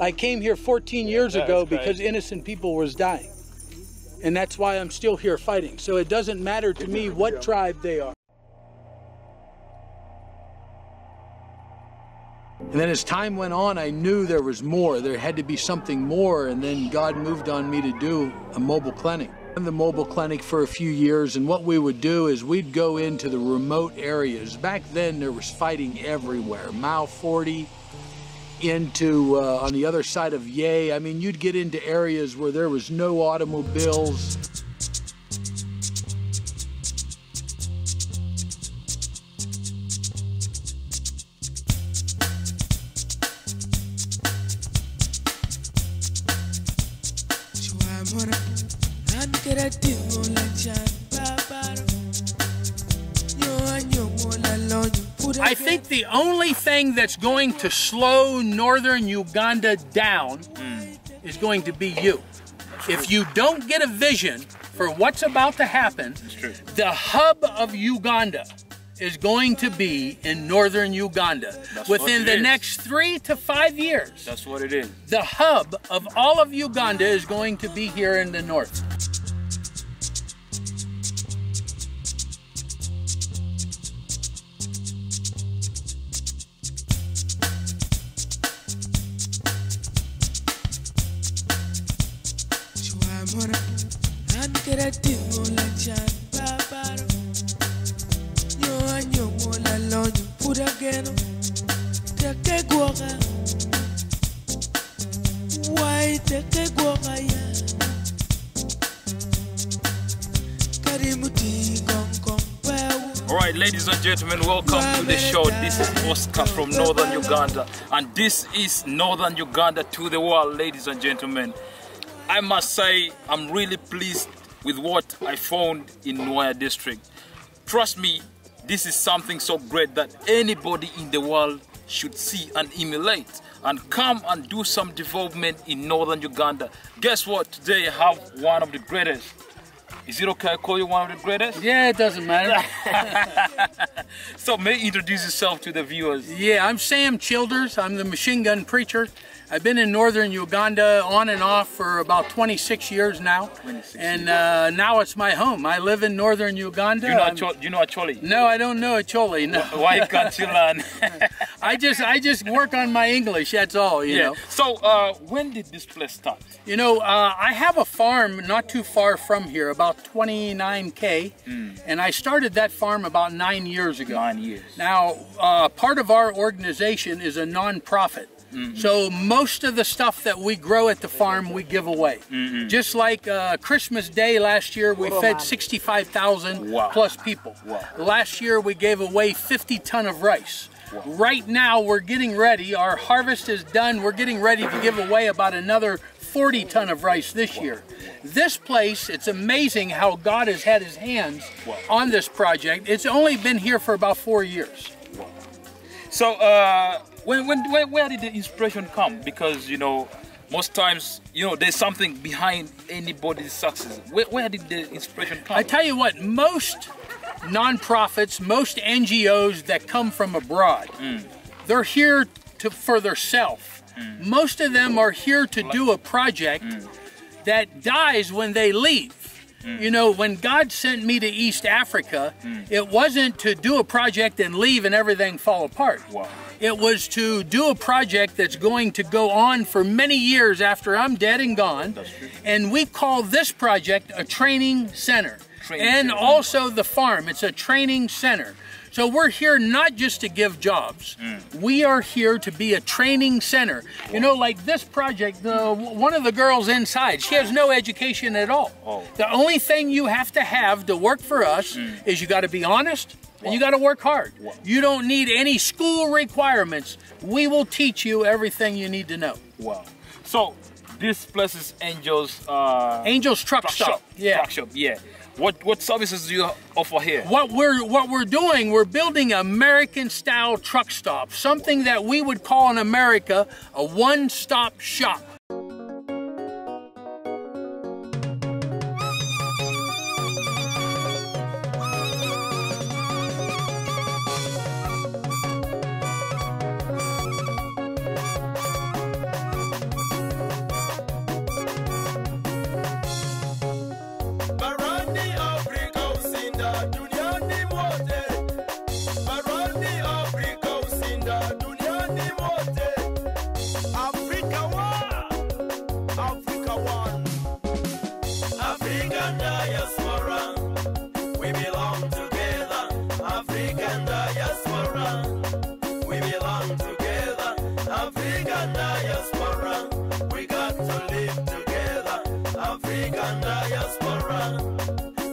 I came here 14 years That's ago crazy. because innocent people was dying. And that's why I'm still here fighting. So it doesn't matter to me what tribe they are. And then as time went on, I knew there was more. There had to be something more. And then God moved on me to do a mobile clinic. In the mobile clinic for a few years, and what we would do is we'd go into the remote areas. Back then, there was fighting everywhere. Mile 40, into uh, on the other side of Yei. I mean, you'd get into areas where there was no automobiles. I think the only thing that's going to slow northern Uganda down hmm. is going to be you. If you don't get a vision for what's about to happen, the hub of Uganda is going to be in northern Uganda. That's Within the is. next three to five years, That's what it is. the hub of all of Uganda is going to be here in the north. From Northern Uganda, and this is Northern Uganda to the world, ladies and gentlemen. I must say, I'm really pleased with what I found in Nwoya district. Trust me, this is something so great that anybody in the world should see and emulate and come and do some development in Northern Uganda. Guess what? Today I have one of the greatest. Is it okay I call you one of the greatest? Yeah, it doesn't matter. So may introduce yourself to the viewers. Yeah, I'm Sam Childers. I'm the machine gun preacher. I've been in northern Uganda on and off for about 26 years now. 26 and uh, now it's my home. I live in northern Uganda. Do you know Acholi? Do you know Acholi? no, I don't know Acholi. No. Why can't you learn? I just I just work on my English. That's all, you yeah. know. So uh, when did this place start? You know, uh, I have a farm not too far from here, about 29k, and I started that farm about nine years ago. Nine years. Now, uh, part of our organization is a non-profit. So most of the stuff that we grow at the farm, we give away. Just like uh, Christmas Day last year, we fed 65,000 Wow. plus people. Wow. Last year, we gave away 50 ton of rice. Right now, we're getting ready. Our harvest is done. We're getting ready to give away about another 40 ton of rice this year. This place, it's amazing how God has had his hands Wow. on this project. It's only been here for about four years. So uh, when, when, when where did the inspiration come? Because you know most times you know there's something behind anybody's success. Where, where did the inspiration come? I tell you what, most nonprofits, most NGOs that come from abroad, hmm. they're here to for their self. Hmm. Most of them are here to do a project hmm. that dies when they leave. Mm. You know, when God sent me to East Africa, mm. it wasn't to do a project and leave and everything fall apart. Wow. It was to do a project that's going to go on for many years after I'm dead and gone. And we call this project a training center. Training and center. also the farm. It's a training center. So we're here not just to give jobs. Mm. We are here to be a training center. You know, like this project, the, one of the girls inside, she has no education at all. Oh. The only thing you have to have to work for us is you got to be honest and you got to work hard. Wow. You don't need any school requirements. We will teach you everything you need to know. Wow. So this place is Angels uh, Angels Truck, truck Stop. shop. Yeah. Truck shop. Yeah. What what services do you offer here? What we're what we're doing, we're building American style truck stop, something that we would call in America a one-stop shop. African diaspora.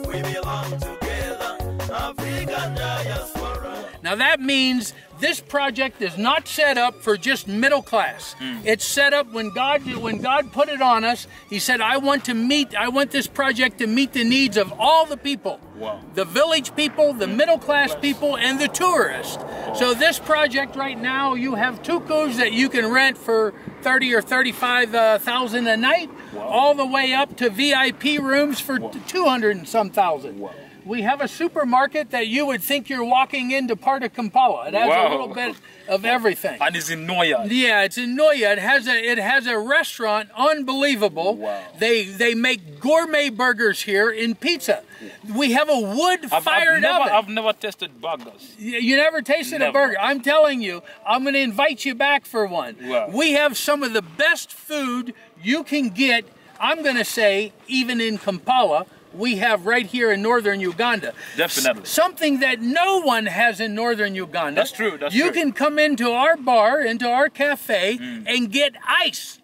We belong together, African diaspora. Now that means this project is not set up for just middle class. Hmm. It's set up when God when God put it on us. He said, "I want to meet. I want this project to meet the needs of all the people, Wow. the village people, the hmm. middle class people, and the tourists." So this project right now, you have tukus that you can rent for thirty or thirty-five uh, thousand a night, all the way up to VIP rooms for two hundred and some thousand. Wow. We have a supermarket that you would think you're walking into part of Kampala. It has Wow. a little bit of everything. And it's in Nwoya. Yeah, it's in Nwoya. It has a it has a restaurant, unbelievable. Wow. They they make gourmet burgers here in pizza. We have a wood I've, I've never, oven. I've never tasted burgers. You you never tasted Never. a burger. I'm telling you, I'm going to invite you back for one. Wow. We have some of the best food you can get. I'm going to say, even in Kampala, we have right here in northern Uganda. Definitely. S- something that no one has in northern Uganda. That's true, that's true. you true. can come into our bar, into our cafe, Mm. and get ice.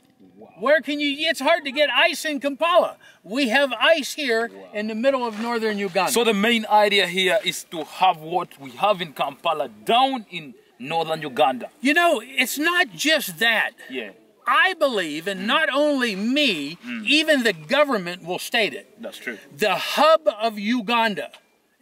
Where can you? It's hard to get ice in Kampala. We have ice here in the middle of northern Uganda. So the main idea here is to have what we have in Kampala down in northern Uganda. You know, it's not just that. Yeah, I believe, and mm. not only me, mm. even the government will state it. that's true. The hub of Uganda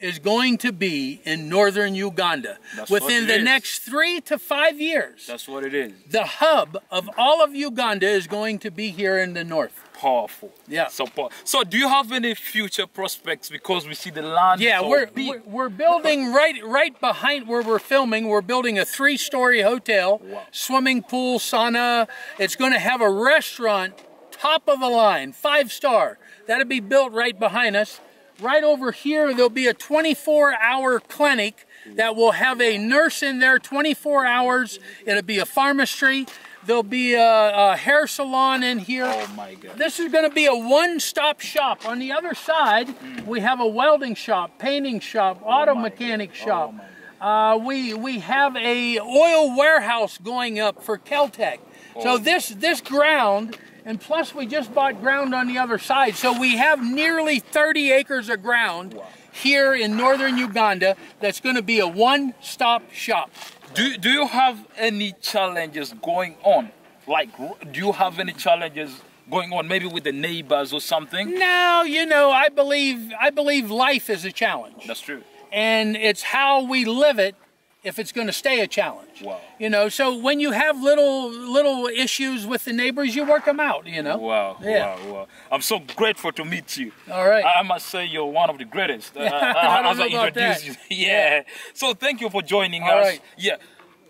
is going to be in northern Uganda That's within the is. next three to five years. That's what it is. the hub of all of Uganda is going to be here in the north. Powerful. Yeah. So, so do you have any future prospects? Because we see the land. Yeah, so we're, we're we're building right right behind where we're filming. We're building a three-story hotel, Wow. swimming pool, sauna. It's going to have a restaurant, top of the line, five star. That'll be built right behind us. Right over here, there'll be a 24-hour clinic that will have a nurse in there 24 hours. It'll be a pharmacy. There'll be a, a hair salon in here. Oh my God. This is going to be a one-stop shop. On the other side, we have a welding shop, painting shop, auto mechanic shop. Uh, we we have a oil warehouse going up for Keltec. So this this ground, and plus we just bought ground on the other side. So we have nearly 30 acres of ground here in northern Uganda. That's going to be a one-stop shop. Do, do you have any challenges going on? Like, do you have any challenges going on, maybe with the neighbors or something? no you know I believe I believe life is a challenge. That's true. and it's how we live it if it's going to stay a challenge. Wow. You know, so when you have little little issues with the neighbors, you work them out. You know. Wow, Yeah. wow, wow. I'm so grateful to meet you. All right. I I must say you're one of the greatest. Uh, I don't as I about introduce that. you. Yeah. So thank you for joining All us. right. Yeah.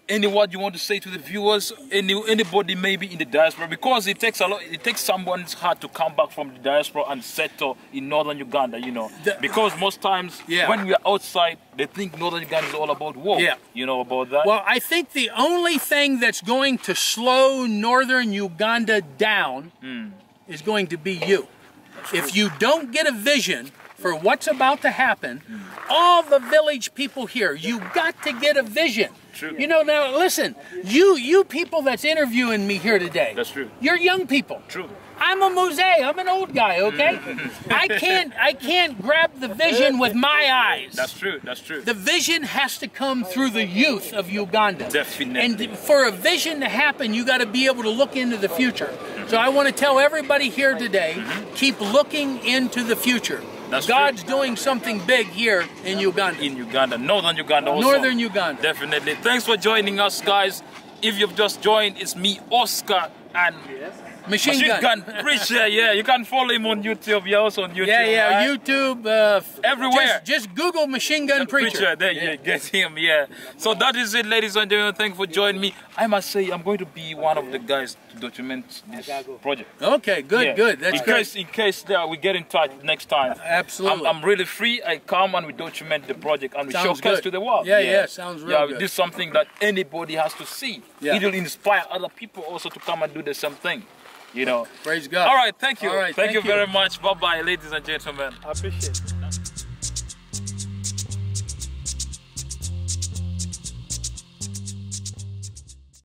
Any word you want to say to the viewers? Any anybody maybe in the diaspora? Because it takes a lot. It takes someone's heart to come back from the diaspora and settle in northern Uganda. You know, The- because most times Yeah. when we are outside, they think northern Uganda is all about war. Yeah. You know about that. Well, I think the only thing that's going to slow northern Uganda down Hmm. is going to be you. If you don't get a vision for what's about to happen, all the village people here, you got to get a vision. True. You know, now listen, you you people that's interviewing me here today. That's true. You're young people. True. I'm a mose. I'm an old guy. Okay. I can't I can't grab the vision with my eyes. That's true. That's true. The vision has to come through the youth of Uganda. Definitely. And for a vision to happen, you got to be able to look into the future. So I want to tell everybody here today, mm-hmm. keep looking into the future. That's God's true. doing something big here in Uganda. in Uganda, northern Uganda also. Northern Uganda. Definitely. Thanks for joining us, guys. If you've just joined, it's me, Oscar, and Machine, Machine gun. Gun Preacher. Yeah, you can follow him on YouTube. You're also on YouTube. Yeah, yeah, right? YouTube. Uh, Everywhere. Just, just Google Machine Gun Preacher. There you get him, yeah. So that is it, ladies and gentlemen. Thank you for joining me. I must say, I'm going to be one of the guys to document this project. Okay, good, Yeah. good. That's in good. case, in case there, we get in touch next time. Absolutely. I'm, I'm really free. I come and we document the project and we Sounds showcase good. to the world. Yeah, yeah, sounds real Yeah, good. this is something that anybody has to see. Yeah. It'll inspire other people also to come and do the same thing. You know. Praise God. All right, thank you. All right, thank, thank you you. very much. Bye bye, ladies and gentlemen. I appreciate it.